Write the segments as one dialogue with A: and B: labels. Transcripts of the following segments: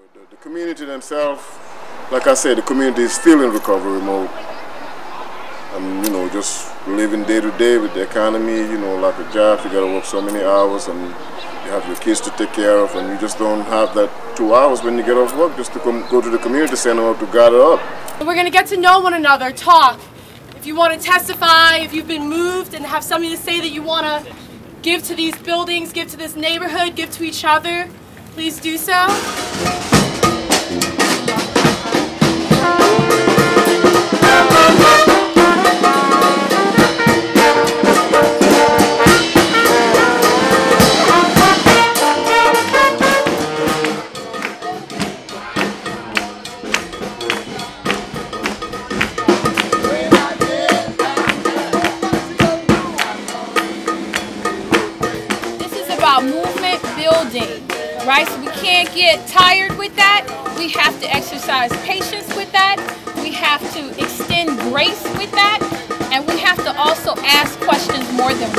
A: The, the, community themselves, like I said, the community is still in recovery mode. And, you know, just living day to day with the economy, you know, like a job, you got to work so many hours and you have your kids to take care of and you just don't have that two hours when you get off work just to come, go to the community center or to gather up.
B: We're to get to know one another, talk. If you want to testify, if you've been moved and have something to say that you want to give to these buildings, give to this neighborhood, give to each other, please do so.
C: This is about movement building, right? So we can't get tired with that. We have to exercise patience with that. We have to extend grace with that. And we have to also ask questions more than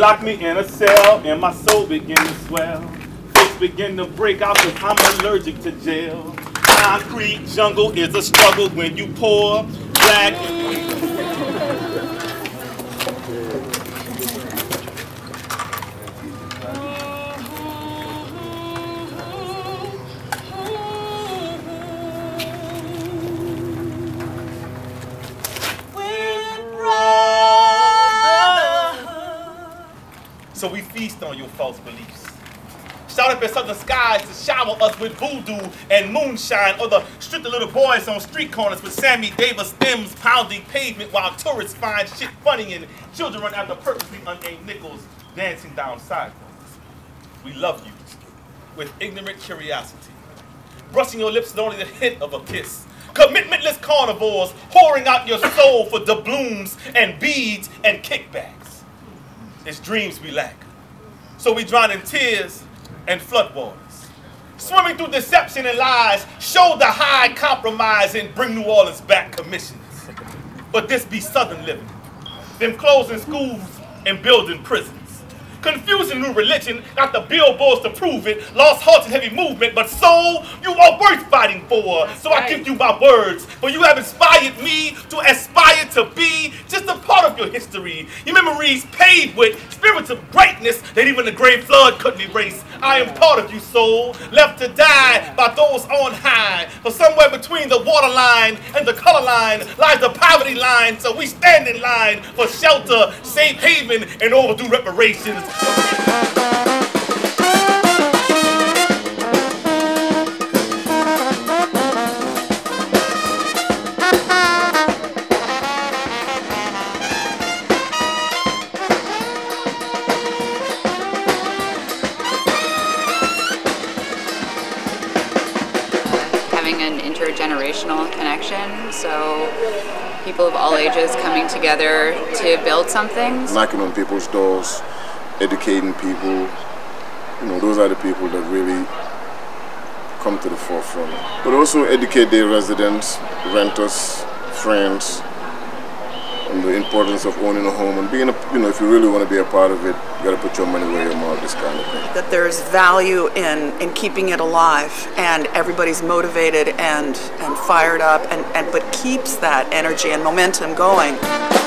C: we talk.
D: lock me in a cell and my soul begin to swell. Face begin to break out cause I'm allergic to jail. Concrete jungle is a struggle when you pour black. So we feast on your false beliefs. Shout up at southern skies to shower us with voodoo and moonshine, or the strip the little boys on street corners with Sammy Davis stems pounding pavement while tourists find shit funny and children run after purposely unnamed nickels dancing down sidewalks. We love you with ignorant curiosity, brushing your lips with only the hint of a kiss. Commitmentless carnivores whoring out your soul for doubloons and beads and kickbacks. It's dreams we lack. So we drown in tears and floodwaters. Swimming through deception and lies, show the high compromise and bring New Orleans back commissions. But this be Southern living. Them closing schools and building prisons. Confusing new religion, got the billboards to prove it. Lost hearts and heavy movement, but soul, you are worth fighting for. So I give you my words, for you have inspired me to aspire to be just a part of your history. Your memories paved with spirits of greatness that even the great flood couldn't erase. I am part of you, soul, left to die by those on high. For somewhere between the waterline and the color line lies the poverty line, so we stand in line for shelter, safe haven, and overdue reparations.
E: Intergenerational connection. So people of all ages coming together to build something.
A: Knocking on people's doors, educating people. You know, those are the people that really come to the forefront. But also educate their residents, renters, friends, on the importance of owning a home and being a, you know, if you really want to be a part of it, you got to put your money where your mouth is kind of thing.
F: That there's value in, in keeping it alive and everybody's motivated and, and fired up and, and but keeps that energy and momentum going.